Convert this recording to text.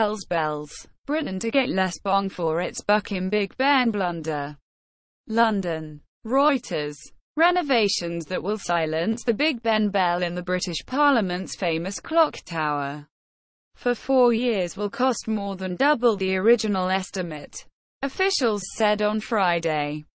tells Bells. Britain to get less bong for its Bucking Big Ben blunder. London. Reuters. Renovations that will silence the Big Ben bell in the British Parliament's famous clock tower for four years will cost more than double the original estimate. Officials said on Friday.